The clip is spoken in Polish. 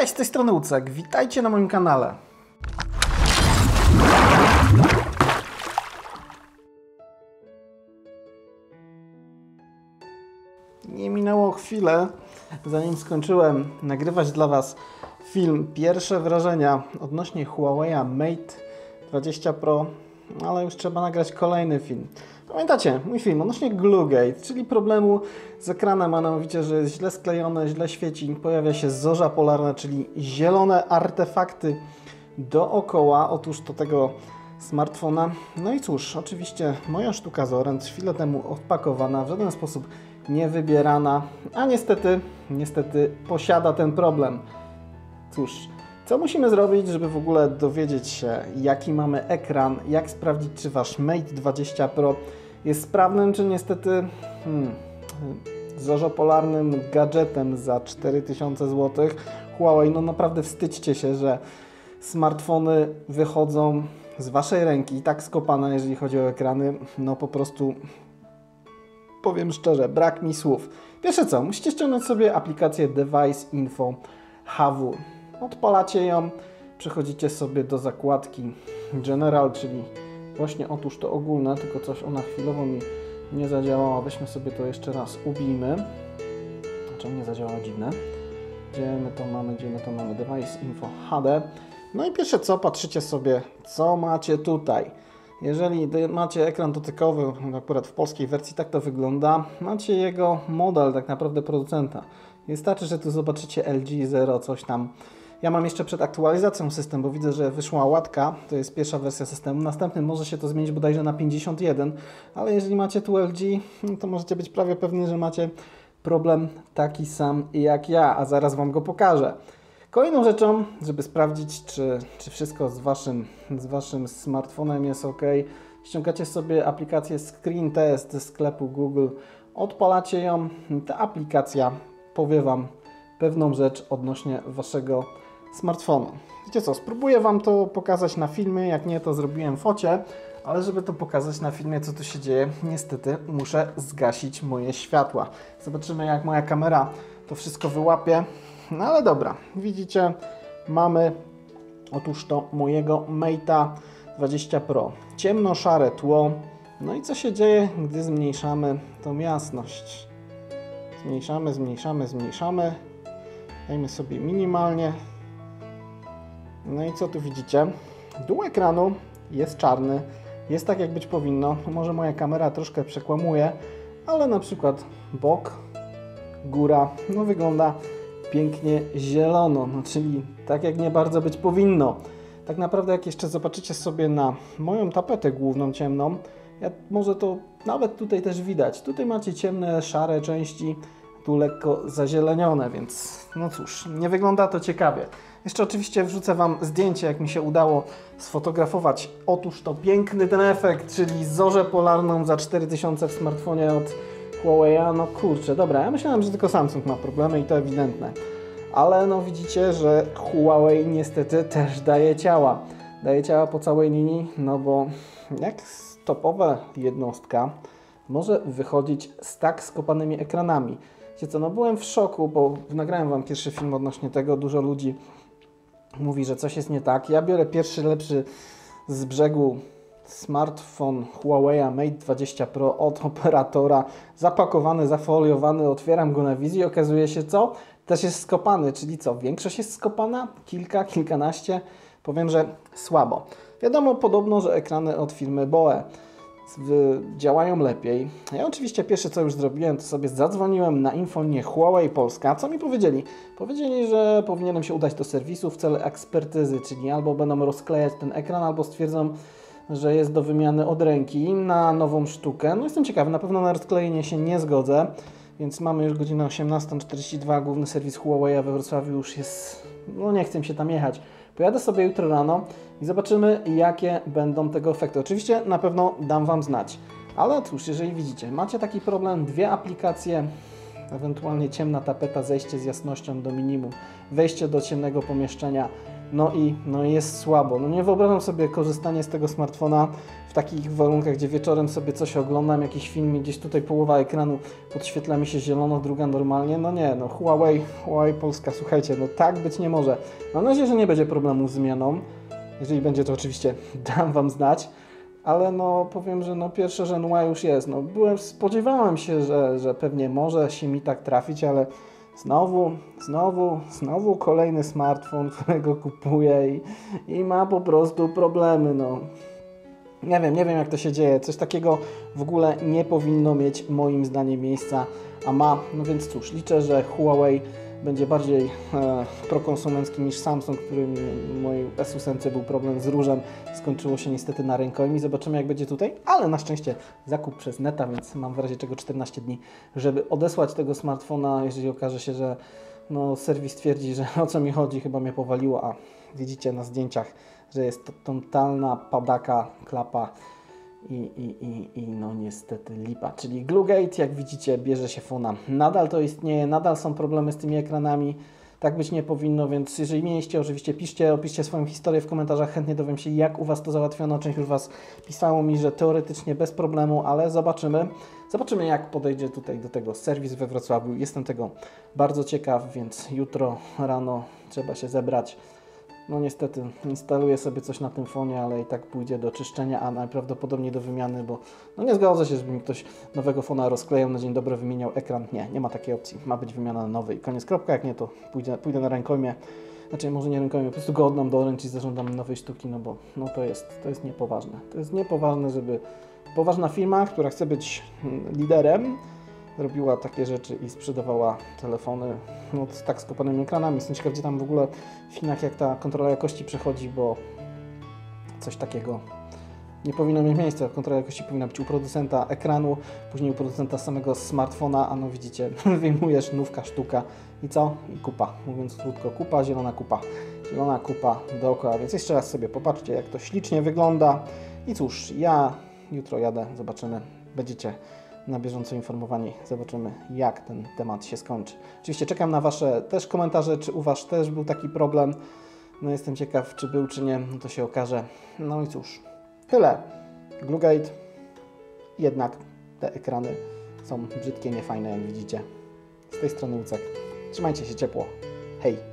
Cześć, z tej strony Ucek. Witajcie na moim kanale. Nie minęło chwilę, zanim skończyłem nagrywać dla Was film. Pierwsze wrażenia odnośnie Huawei Mate 20 Pro, ale już trzeba nagrać kolejny film. Pamiętacie mój film odnośnie Gluegate, czyli problemu z ekranem, a mianowicie, że jest źle sklejone, źle świeci, pojawia się zorza polarna, czyli zielone artefakty dookoła, otóż do tego smartfona. No i cóż, oczywiście moja sztuka z chwilę temu odpakowana, w żaden sposób nie wybierana, a niestety, niestety posiada ten problem. Cóż, co musimy zrobić, żeby w ogóle dowiedzieć się, jaki mamy ekran, jak sprawdzić, czy Wasz Mate 20 Pro jest sprawnym, czy niestety hmm, zorzopolarnym gadżetem za 4000 zł. Huawei, no naprawdę wstydźcie się, że smartfony wychodzą z Waszej ręki tak skopane, jeżeli chodzi o ekrany, no po prostu powiem szczerze, brak mi słów. Pierwsze co, musicie ściągnąć sobie aplikację Device Info HW. Odpalacie ją, przechodzicie sobie do zakładki General, czyli właśnie otóż to ogólne, tylko coś ona chwilowo mi nie zadziałała. Weźmy sobie to jeszcze raz, ubijmy. Dlaczego nie zadziałała dziwne? Gdzie my to mamy, gdzie my to mamy? Device Info HD. No i pierwsze co, patrzycie sobie, co macie tutaj. Jeżeli macie ekran dotykowy, akurat w polskiej wersji tak to wygląda, macie jego model tak naprawdę producenta. Wystarczy, że tu zobaczycie LG 0 coś tam. Ja mam jeszcze przed aktualizacją system, bo widzę, że wyszła łatka, to jest pierwsza wersja systemu. Następnym może się to zmienić bodajże na 51, ale jeżeli macie tu LG, no to możecie być prawie pewni, że macie problem taki sam jak ja, a zaraz Wam go pokażę. Kolejną rzeczą, żeby sprawdzić, czy, czy wszystko z waszym, z waszym smartfonem jest ok, ściągacie sobie aplikację Screen Test ze sklepu Google, odpalacie ją, ta aplikacja powie Wam pewną rzecz odnośnie Waszego smartfonu. Wiecie co, spróbuję Wam to pokazać na filmie, jak nie to zrobiłem focie, ale żeby to pokazać na filmie, co tu się dzieje, niestety muszę zgasić moje światła. Zobaczymy, jak moja kamera to wszystko wyłapie. No ale dobra, widzicie, mamy otóż to mojego Mate'a 20 Pro. Ciemno-szare tło. No i co się dzieje, gdy zmniejszamy tą jasność? Zmniejszamy, zmniejszamy, zmniejszamy. Dajmy sobie minimalnie. No i co tu widzicie? Dół ekranu jest czarny. Jest tak, jak być powinno. Może moja kamera troszkę przekłamuje, ale na przykład bok, góra, no wygląda pięknie zielono, no czyli tak jak nie bardzo być powinno. Tak naprawdę jak jeszcze zobaczycie sobie na moją tapetę główną ciemną, ja, może to nawet tutaj też widać. Tutaj macie ciemne, szare części, tu lekko zazielenione, więc no cóż, nie wygląda to ciekawie. Jeszcze oczywiście wrzucę Wam zdjęcie, jak mi się udało sfotografować. Otóż to piękny ten efekt, czyli zorzę polarną za 4000 w smartfonie od Huawei, no kurczę, dobra, ja myślałem, że tylko Samsung ma problemy i to ewidentne. Ale no widzicie, że Huawei niestety też daje ciała. Daje ciała po całej linii, no bo jak topowa jednostka może wychodzić z tak skopanymi ekranami. Wiecie co, no byłem w szoku, bo nagrałem Wam pierwszy film odnośnie tego, dużo ludzi mówi, że coś jest nie tak. Ja biorę pierwszy lepszy z brzegu smartfon Huawei Mate 20 Pro od operatora, zapakowany, zafoliowany, otwieram go na wizji okazuje się co? Też jest skopany, czyli co? Większość jest skopana? Kilka, kilkanaście? Powiem, że słabo. Wiadomo podobno, że ekrany od firmy BOE działają lepiej. Ja oczywiście pierwsze co już zrobiłem, to sobie zadzwoniłem na infonię Huawei Polska. Co mi powiedzieli? Powiedzieli, że powinienem się udać do serwisu w celu ekspertyzy, czyli albo będą rozklejać ten ekran, albo stwierdzą, że jest do wymiany od ręki na nową sztukę. No jestem ciekawy, na pewno na rozklejenie się nie zgodzę, więc mamy już godzinę 18.42, główny serwis Huawei we Wrocławiu już jest, no nie chcę się tam jechać. Pojadę sobie jutro rano i zobaczymy, jakie będą tego efekty. Oczywiście na pewno dam Wam znać. Ale cóż, jeżeli widzicie, macie taki problem, dwie aplikacje, ewentualnie ciemna tapeta, zejście z jasnością do minimum, wejście do ciemnego pomieszczenia, No i no jest słabo. No nie wyobrażam sobie korzystanie z tego smartfona w takich warunkach, gdzie wieczorem sobie coś oglądam, jakiś film gdzieś tutaj połowa ekranu podświetla mi się zielono, druga normalnie. No nie, no Huawei, Huawei Polska, słuchajcie, no tak być nie może. Mam nadzieję, że nie będzie problemu z zmianą. Jeżeli będzie, to oczywiście dam Wam znać. Ale no powiem, że no pierwsze, że NUA już jest. No byłem, spodziewałem się, że, że pewnie może się mi tak trafić, ale Znowu, znowu, znowu kolejny smartfon, którego kupuję i, i ma po prostu problemy. No. Nie wiem, nie wiem jak to się dzieje. Coś takiego w ogóle nie powinno mieć moim zdaniem miejsca, a ma. No więc cóż, liczę, że Huawei będzie bardziej e, prokonsumencki niż Samsung, który w mojej S8 był problem z różem. Skończyło się niestety na rękojmi. Zobaczymy jak będzie tutaj, ale na szczęście zakup przez neta, więc mam w razie czego 14 dni, żeby odesłać tego smartfona, jeżeli okaże się, że no, serwis twierdzi, że o co mi chodzi, chyba mnie powaliło, a widzicie na zdjęciach, że jest to totalna padaka, klapa i, i, i, i no niestety lipa. Czyli Gluegate, jak widzicie, bierze się fona. Nadal to istnieje, nadal są problemy z tymi ekranami. Tak być nie powinno, więc jeżeli mieliście, oczywiście piszcie, opiszcie swoją historię w komentarzach, chętnie dowiem się, jak u Was to załatwiono. Część już Was pisało mi, że teoretycznie bez problemu, ale zobaczymy. Zobaczymy, jak podejdzie tutaj do tego serwis we Wrocławiu. Jestem tego bardzo ciekaw, więc jutro rano trzeba się zebrać no niestety instaluję sobie coś na tym fonie, ale i tak pójdzie do czyszczenia, a najprawdopodobniej do wymiany, bo no nie zgadza się, żeby mi ktoś nowego fona rozklejał na dzień dobry, wymieniał ekran. Nie, nie ma takiej opcji. Ma być wymiana na nowy i koniec, kropka. Jak nie, to pójdę, pójdę na rękojmie. Znaczy, może nie rękojmie, po prostu go oddam do ręki i zażądam nowej sztuki, no bo no to jest, to jest niepoważne. To jest niepoważne, żeby poważna firma, która chce być mm, liderem, robiła takie rzeczy i sprzedawała telefony no, z tak skopanymi ekranami. Jestem ciekaw, gdzie tam w ogóle w Chinach jak ta kontrola jakości przechodzi, bo coś takiego nie powinno mieć miejsca. Kontrola jakości powinna być u producenta ekranu, później u producenta samego smartfona, a no widzicie, wyjmujesz nówka, sztuka i co? I kupa. Mówiąc krótko, kupa, zielona kupa. Zielona kupa dookoła, więc jeszcze raz sobie popatrzcie, jak to ślicznie wygląda. I cóż, ja jutro jadę, zobaczymy. Będziecie na bieżąco informowani. Zobaczymy, jak ten temat się skończy. Oczywiście czekam na Wasze też komentarze, czy u Was też był taki problem. No jestem ciekaw, czy był, czy nie, no to się okaże. No i cóż, tyle. Glugate, jednak te ekrany są brzydkie, niefajne, jak widzicie. Z tej strony Ucek. Trzymajcie się ciepło. Hej!